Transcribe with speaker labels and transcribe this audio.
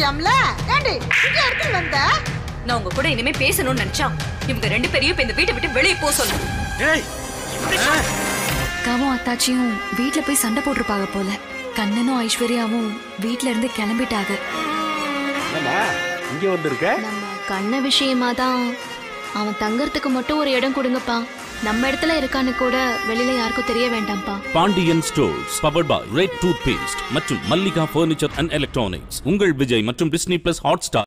Speaker 1: வச்சிருக்கியாம்ல ஏண்டி இங்க எடுத்து வந்த?
Speaker 2: நான் உங்க கூட இனிமே பேசணும்னு நினைச்சா இவங்க ரெண்டு பேரையும் இப்ப இந்த வீட்டை விட்டு வெளியே போக சொல்லு.
Speaker 3: ஏய்
Speaker 4: அக்காவும் அத்தாச்சியும் வீட்ல போய் சண்டை போட்டிருப்பாங்க போல. கண்ணனும் ஐஸ்வர்யாவும் வீட்ல இருந்து கிளம்பிட்டாங்க.
Speaker 3: இங்க வந்திருக்க?
Speaker 5: நம்ம கண்ண விஷயமா தான் அவன் தங்கறதுக்கு மட்டும் ஒரு இடம் கொடுங்கப்பா. நம்ம இடத்துல இருக்கான்னு கூட வெளியில யாருக்கும் தெரிய வேண்டாம்ப்பா.
Speaker 6: Pandian stores powered by red toothpaste மற்றும் மல்லிகா பர்னிச்சர் அண்ட் எலக்ட்ரானிக்ஸ் உங்கள் விஜய் மற்றும் டிஸ்னி பிளஸ் ஹாட் ஸ்டார்